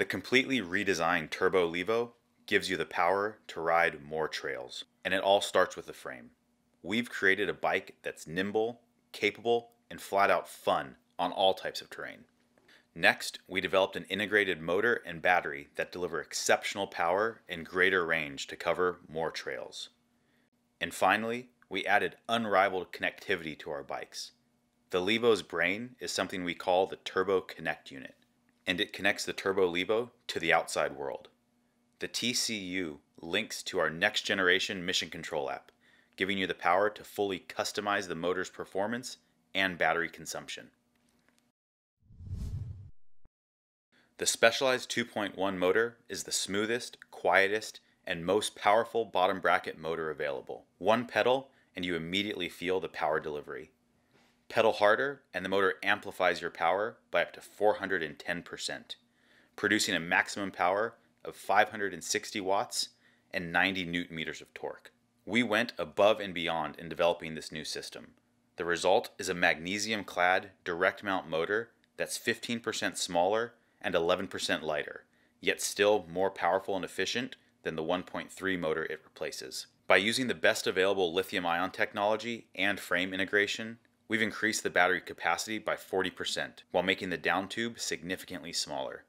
The completely redesigned Turbo Levo gives you the power to ride more trails, and it all starts with the frame. We've created a bike that's nimble, capable, and flat out fun on all types of terrain. Next, we developed an integrated motor and battery that deliver exceptional power and greater range to cover more trails. And finally, we added unrivaled connectivity to our bikes. The Levo's brain is something we call the Turbo Connect unit, and it connects the Turbo Levo to the outside world. The TCU links to our next generation mission control app, giving you the power to fully customize the motor's performance and battery consumption. The Specialized 2.1 motor is the smoothest, quietest, and most powerful bottom bracket motor available. One pedal and you immediately feel the power delivery. Pedal harder and the motor amplifies your power by up to 410%, producing a maximum power of 560 watts and 90 newton meters of torque. We went above and beyond in developing this new system. The result is a magnesium clad direct mount motor that's 15% smaller and 11% lighter, yet still more powerful and efficient than the 1.3 motor it replaces. By using the best available lithium ion technology and frame integration, we've increased the battery capacity by 40% while making the down tube significantly smaller.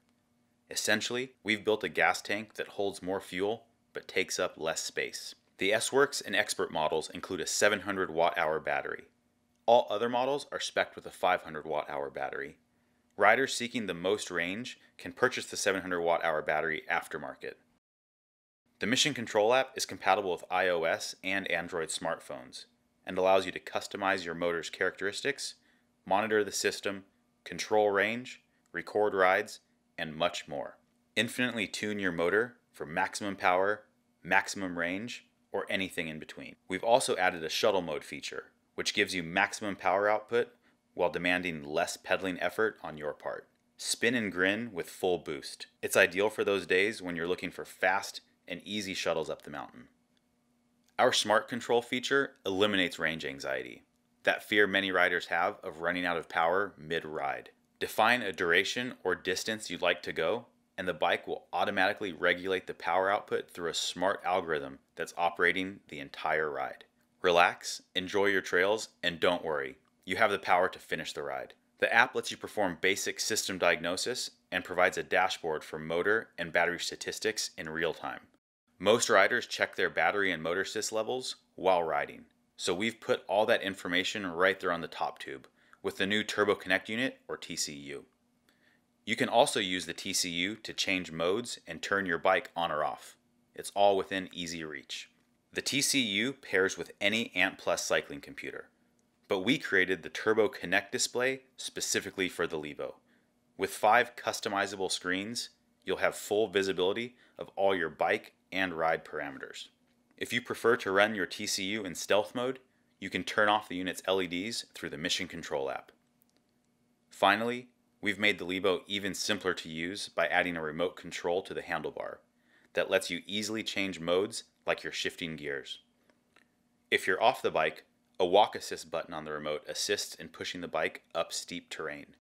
Essentially, we've built a gas tank that holds more fuel but takes up less space. The S-Works and Expert models include a 700 watt hour battery. All other models are specced with a 500 watt hour battery. Riders seeking the most range can purchase the 700 watt hour battery aftermarket. The Mission Control app is compatible with iOS and Android smartphones and allows you to customize your motor's characteristics, monitor the system, control range, record rides, and much more. Infinitely tune your motor for maximum power, maximum range, or anything in between. We've also added a shuttle mode feature, which gives you maximum power output while demanding less pedaling effort on your part. Spin and grin with full boost. It's ideal for those days when you're looking for fast and easy shuttles up the mountain. Our smart control feature eliminates range anxiety, that fear many riders have of running out of power mid ride. Define a duration or distance you'd like to go, and the bike will automatically regulate the power output through a smart algorithm that's operating the entire ride. Relax, enjoy your trails, and don't worry, you have the power to finish the ride. The app lets you perform basic system diagnosis and provides a dashboard for motor and battery statistics in real time. Most riders check their battery and motor sys levels while riding, so we've put all that information right there on the top tube with the new Turbo Connect unit or TCU. You can also use the TCU to change modes and turn your bike on or off. It's all within easy reach. The TCU pairs with any Ant Plus cycling computer, but we created the Turbo Connect display specifically for the Levo. With five customizable screens, you'll have full visibility of all your bike and ride parameters. If you prefer to run your TCU in stealth mode, you can turn off the unit's LEDs through the Mission Control app. Finally, we've made the Levo even simpler to use by adding a remote control to the handlebar that lets you easily change modes like you're shifting gears. If you're off the bike, a walk assist button on the remote assists in pushing the bike up steep terrain.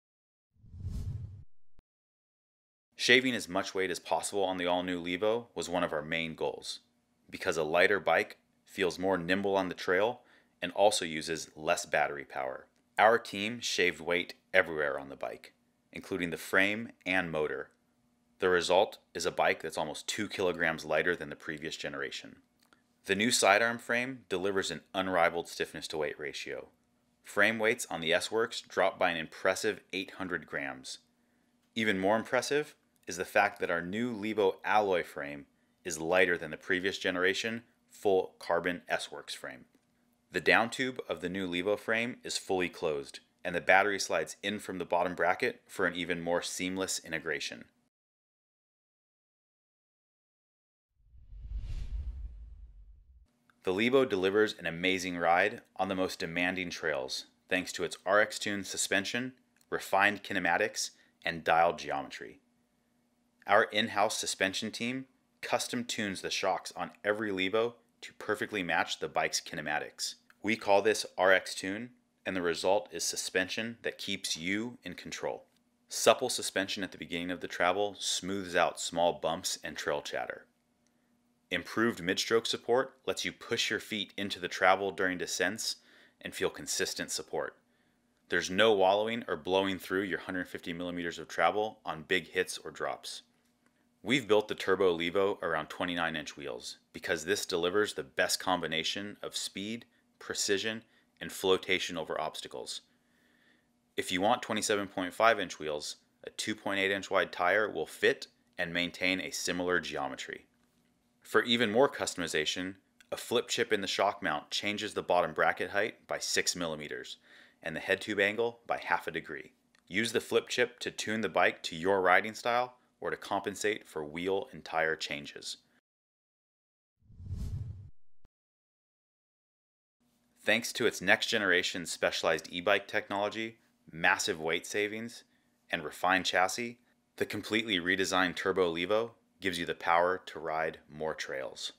Shaving as much weight as possible on the all-new Levo was one of our main goals, because a lighter bike feels more nimble on the trail and also uses less battery power. Our team shaved weight everywhere on the bike, including the frame and motor. The result is a bike that's almost 2 kilograms lighter than the previous generation. The new sidearm frame delivers an unrivaled stiffness to weight ratio. Frame weights on the S-Works drop by an impressive 800 grams. Even more impressive is the fact that our new Levo alloy frame is lighter than the previous generation full carbon S-Works frame. The down tube of the new Levo frame is fully closed, and the battery slides in from the bottom bracket for an even more seamless integration. The Levo delivers an amazing ride on the most demanding trails thanks to its RX Tune suspension, refined kinematics, and dialed geometry. Our in-house suspension team custom tunes the shocks on every Levo to perfectly match the bike's kinematics. We call this RX Tune, and the result is suspension that keeps you in control. Supple suspension at the beginning of the travel smooths out small bumps and trail chatter. Improved mid-stroke support lets you push your feet into the travel during descents and feel consistent support. There's no wallowing or blowing through your 150 millimeters of travel on big hits or drops. We've built the Turbo Levo around 29 inch wheels because this delivers the best combination of speed, precision, and flotation over obstacles. If you want 27.5 inch wheels, a 2.8 inch wide tire will fit and maintain a similar geometry. For even more customization, a flip chip in the shock mount changes the bottom bracket height by 6 millimeters and the head tube angle by half a degree. Use the flip chip to tune the bike to your riding style or to compensate for wheel and tire changes. Thanks to its next generation specialized e-bike technology, massive weight savings, and refined chassis, the completely redesigned Turbo Levo gives you the power to ride more trails.